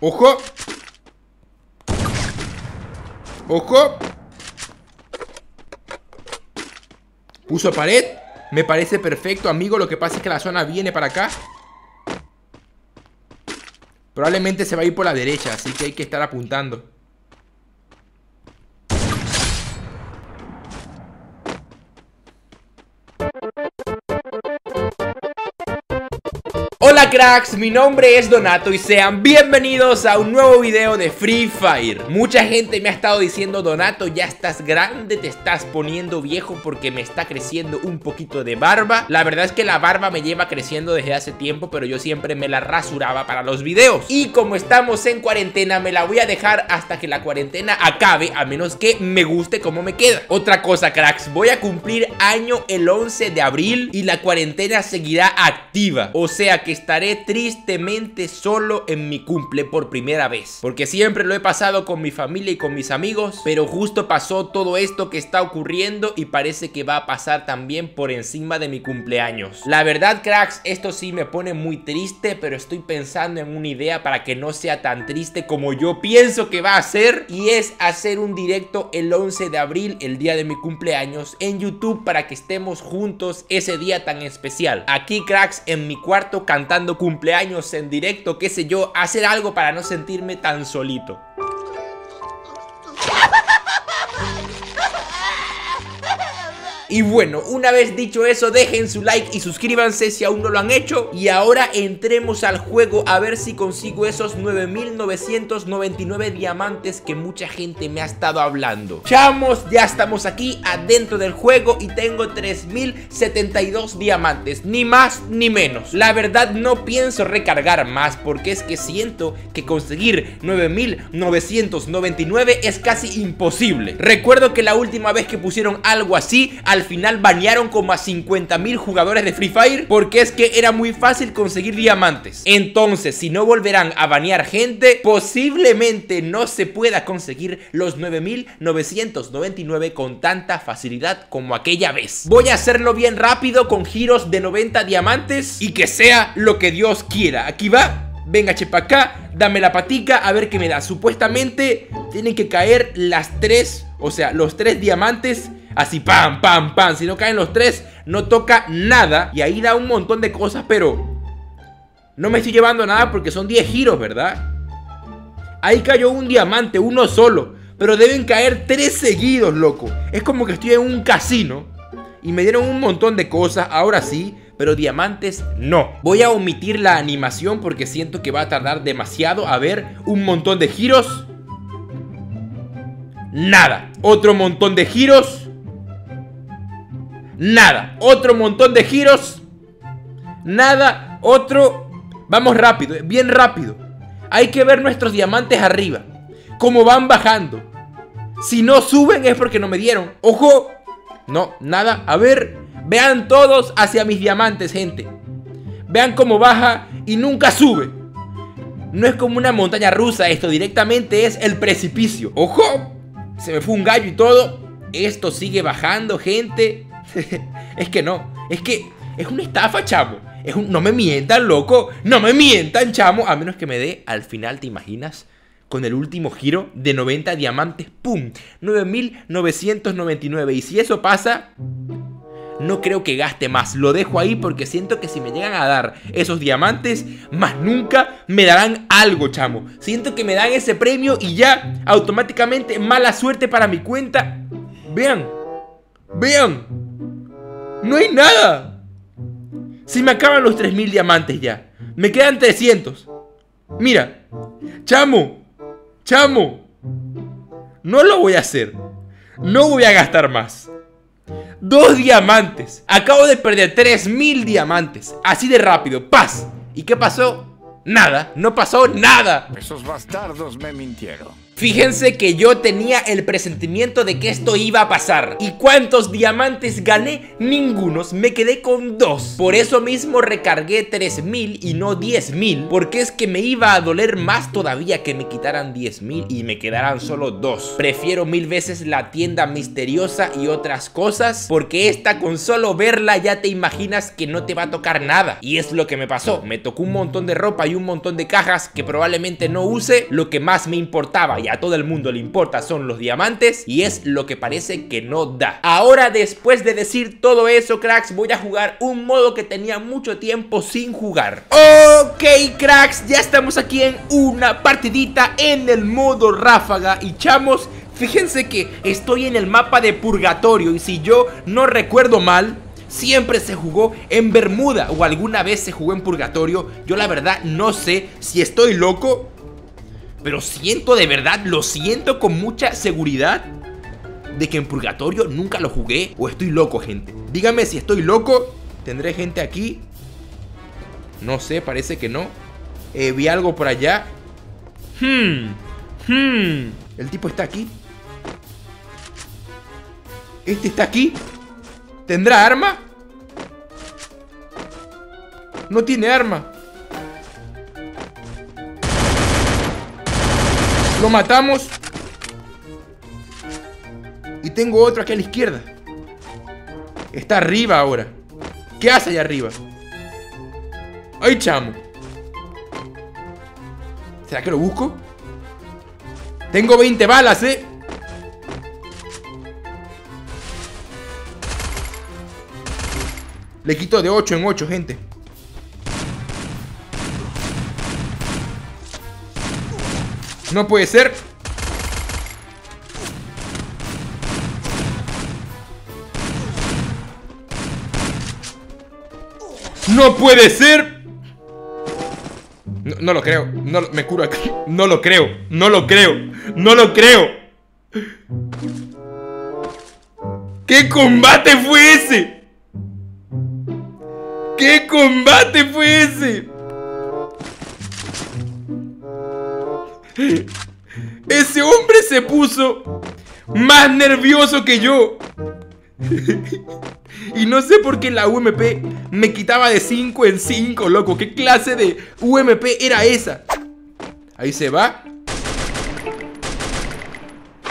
¡Ojo! ¡Ojo! Puso pared Me parece perfecto, amigo Lo que pasa es que la zona viene para acá Probablemente se va a ir por la derecha Así que hay que estar apuntando Hola cracks, mi nombre es Donato y sean bienvenidos a un nuevo video de Free Fire. Mucha gente me ha estado diciendo Donato ya estás grande, te estás poniendo viejo porque me está creciendo un poquito de barba La verdad es que la barba me lleva creciendo desde hace tiempo pero yo siempre me la rasuraba para los videos. Y como estamos en cuarentena me la voy a dejar hasta que la cuarentena acabe a menos que me guste como me queda. Otra cosa cracks, voy a cumplir año el 11 de abril y la cuarentena seguirá activa. O sea que estaré tristemente solo en mi cumple por primera vez. Porque siempre lo he pasado con mi familia y con mis amigos Pero justo pasó todo esto que está ocurriendo y parece que va a pasar también por encima de mi cumpleaños. La verdad cracks, esto sí me pone muy triste Pero estoy pensando en una idea para que no sea tan triste como yo pienso que va a ser Y es hacer un directo el 11 de abril, el día de mi cumpleaños En YouTube para que estemos juntos ese día tan especial. Aquí cracks en mi cuarto cantando cantando cumpleaños en directo, qué sé yo, hacer algo para no sentirme tan solito. Y bueno, una vez dicho eso, dejen su like y suscríbanse si aún no lo han hecho. Y ahora entremos al juego a ver si consigo esos 9999 diamantes que mucha gente me ha estado hablando. Chamos, ya estamos aquí adentro del juego y tengo 3072 diamantes, ni más ni menos. La verdad no pienso recargar más porque es que siento que conseguir 9999 es casi imposible. Recuerdo que la última vez que pusieron algo así, al final banearon como a 50 mil jugadores de Free Fire porque es que era muy fácil conseguir diamantes. Entonces, si no volverán a banear gente, posiblemente no se pueda conseguir los 9999 con tanta facilidad como aquella vez. Voy a hacerlo bien rápido con giros de 90 diamantes y que sea lo que Dios quiera. Aquí va. Venga, chepa acá, dame la patica, a ver qué me da. Supuestamente tienen que caer las tres, o sea, los tres diamantes Así, pam, pam, pam. Si no caen los tres, no toca nada. Y ahí da un montón de cosas, pero... No me estoy llevando nada porque son 10 giros, ¿verdad? Ahí cayó un diamante, uno solo. Pero deben caer tres seguidos, loco. Es como que estoy en un casino. Y me dieron un montón de cosas, ahora sí. Pero diamantes no. Voy a omitir la animación porque siento que va a tardar demasiado. A ver, un montón de giros. Nada. Otro montón de giros. Nada. Otro montón de giros. Nada. Otro. Vamos rápido, bien rápido. Hay que ver nuestros diamantes arriba. Cómo van bajando. Si no suben es porque no me dieron. ¡Ojo! No, nada. A ver. Vean todos hacia mis diamantes, gente. Vean cómo baja y nunca sube. No es como una montaña rusa esto, directamente es el precipicio. ¡Ojo! Se me fue un gallo y todo. Esto sigue bajando, gente. es que no, es que es una estafa, chamo. Es un, no me mientan, loco. No me mientan, chamo. A menos que me dé al final, ¿te imaginas? Con el último giro de 90 diamantes. ¡Pum! 9999. Y si eso pasa, no creo que gaste más. Lo dejo ahí porque siento que si me llegan a dar esos diamantes, más nunca me darán algo, chamo. Siento que me dan ese premio y ya automáticamente mala suerte para mi cuenta. Vean, vean. No hay nada. Si me acaban los 3000 diamantes ya. Me quedan 300. Mira. Chamo. Chamo. No lo voy a hacer. No voy a gastar más. Dos diamantes. Acabo de perder 3000 diamantes. Así de rápido. Paz. ¿Y qué pasó? Nada. No pasó nada. Esos bastardos me mintieron. Fíjense que yo tenía el presentimiento de que esto iba a pasar. ¿Y cuántos diamantes gané? Ningunos, me quedé con dos. Por eso mismo recargué 3000 y no 10000. Porque es que me iba a doler más todavía que me quitaran 10000 y me quedaran solo dos. Prefiero mil veces la tienda misteriosa y otras cosas. Porque esta con solo verla ya te imaginas que no te va a tocar nada. Y es lo que me pasó. Me tocó un montón de ropa y un montón de cajas que probablemente no use. Lo que más me importaba y a todo el mundo le importa son los diamantes y es lo que parece que no da. Ahora después de decir todo eso cracks voy a jugar un modo que tenía mucho tiempo sin jugar. Ok cracks, ya estamos aquí en una partidita en el modo ráfaga y chamos... Fíjense que estoy en el mapa de Purgatorio y si yo no recuerdo mal, siempre se jugó en Bermuda o alguna vez se jugó en Purgatorio. Yo la verdad no sé si estoy loco pero siento de verdad, lo siento con mucha seguridad de que en Purgatorio nunca lo jugué o estoy loco, gente. Dígame si estoy loco. ¿Tendré gente aquí? No sé, parece que no. Eh, vi algo por allá. Hmm. Hmm. El tipo está aquí. Este está aquí. ¿Tendrá arma? No tiene arma. Lo matamos. Y tengo otro aquí a la izquierda. Está arriba ahora. ¿Qué hace allá arriba? ¡Ay, chamo! ¿Será que lo busco? Tengo 20 balas, ¿eh? Le quito de 8 en 8, gente. No puede ser. No puede ser. No, lo creo. No me curo. No lo creo. No lo creo. No lo creo. ¿Qué combate fue ese? ¿Qué combate fue ese? Ese hombre se puso más nervioso que yo. y no sé por qué la UMP me quitaba de 5 en 5, loco. ¿Qué clase de UMP era esa? Ahí se va.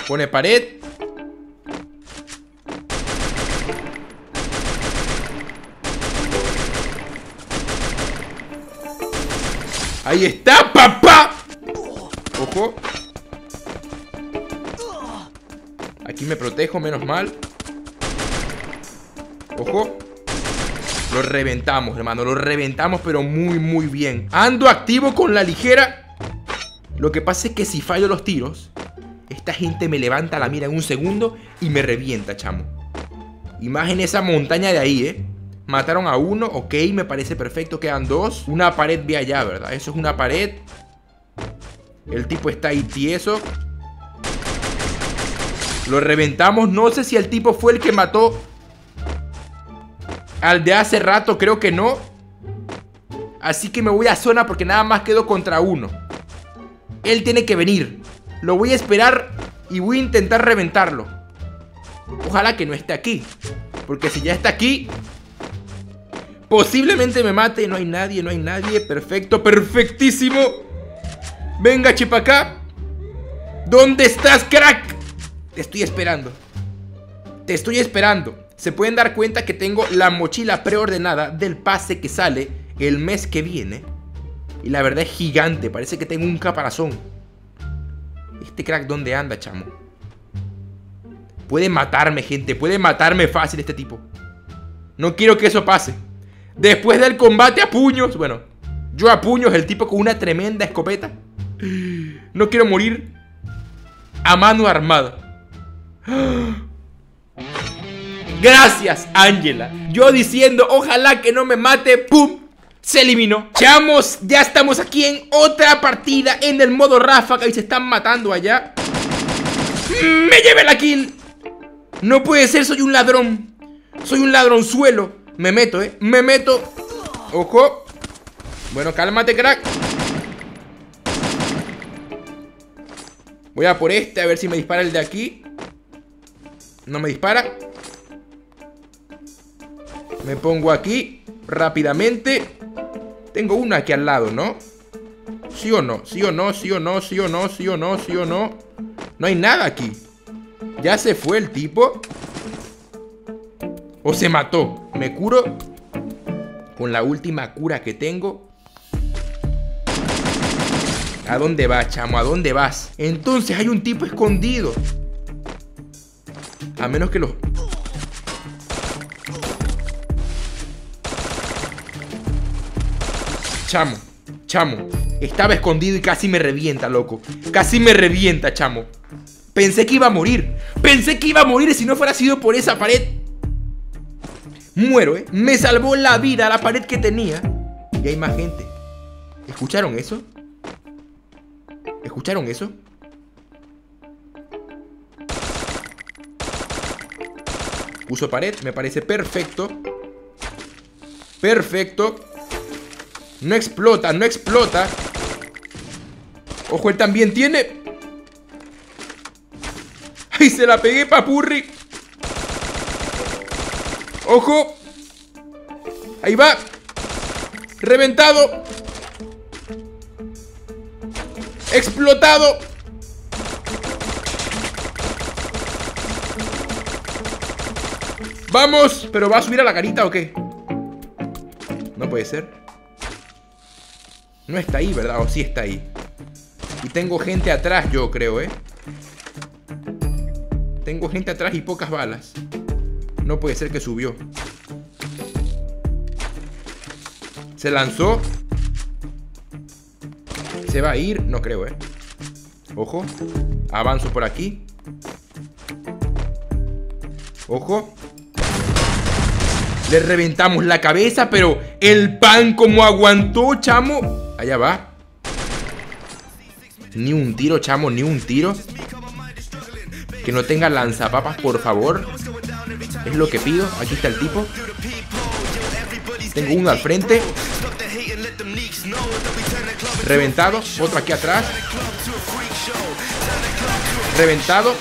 Pone pared. Ahí está, papá. Aquí me protejo, menos mal. Ojo. Lo reventamos, hermano. Lo reventamos, pero muy, muy bien. Ando activo con la ligera. Lo que pasa es que si fallo los tiros, esta gente me levanta la mira en un segundo y me revienta, chamo. Imagen esa montaña de ahí, ¿eh? Mataron a uno, ok, me parece perfecto, quedan dos Una pared ve allá, ¿verdad? Eso es una pared el tipo está ahí tieso. Lo reventamos. No sé si el tipo fue el que mató al de hace rato. Creo que no. Así que me voy a zona porque nada más quedo contra uno. Él tiene que venir. Lo voy a esperar y voy a intentar reventarlo. Ojalá que no esté aquí. Porque si ya está aquí, posiblemente me mate. No hay nadie, no hay nadie. Perfecto, perfectísimo. Venga, chipacá. ¿Dónde estás, crack? Te estoy esperando. Te estoy esperando. Se pueden dar cuenta que tengo la mochila preordenada del pase que sale el mes que viene. Y la verdad es gigante. Parece que tengo un caparazón. Este crack, ¿dónde anda, chamo? Puede matarme, gente. Puede matarme fácil este tipo. No quiero que eso pase. Después del combate a puños. Bueno, yo a puños, el tipo con una tremenda escopeta. No quiero morir a mano armada. Gracias, Ángela. Yo diciendo, ojalá que no me mate. ¡Pum! Se eliminó. Chamos, ya estamos aquí en otra partida en el modo ráfaga y se están matando allá. Me lleve la kill. No puede ser, soy un ladrón. Soy un ladronzuelo. Me meto, eh. Me meto. Ojo. Bueno, cálmate, crack. Voy a por este, a ver si me dispara el de aquí. No me dispara. Me pongo aquí rápidamente. Tengo una aquí al lado, ¿no? ¿Sí o no? ¿Sí o no? ¿Sí o no? ¿Sí o no? ¿Sí o no? ¿Sí o no? No hay nada aquí. ¿Ya se fue el tipo? ¿O se mató? ¿Me curo? Con la última cura que tengo. ¿A dónde vas, chamo? ¿A dónde vas? Entonces hay un tipo escondido. A menos que los... Chamo, chamo. Estaba escondido y casi me revienta, loco. Casi me revienta, chamo. Pensé que iba a morir. Pensé que iba a morir si no fuera sido por esa pared. Muero, ¿eh? Me salvó la vida la pared que tenía. Y hay más gente. ¿Escucharon eso? ¿Escucharon eso? Puso pared, me parece perfecto. Perfecto. No explota, no explota. Ojo, él también tiene. ¡Ay, se la pegué, papurri! ¡Ojo! Ahí va. Reventado. Explotado. Vamos. ¿Pero va a subir a la carita o qué? No puede ser. No está ahí, ¿verdad? O sí está ahí. Y tengo gente atrás, yo creo, ¿eh? Tengo gente atrás y pocas balas. No puede ser que subió. Se lanzó. Se va a ir. No creo, ¿eh? Ojo. Avanzo por aquí. Ojo. Le reventamos la cabeza, pero el pan como aguantó, chamo. Allá va. Ni un tiro, chamo, ni un tiro. Que no tenga lanzapapas, por favor. Es lo que pido. Aquí está el tipo. Tengo uno al frente. Reventado. Otro aquí atrás. Reventado.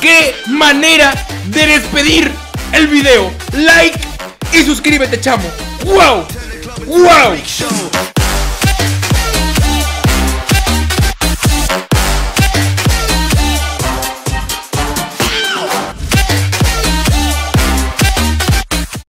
¡Qué manera de despedir el video! Like y suscríbete, chamo. ¡Wow! ¡Wow!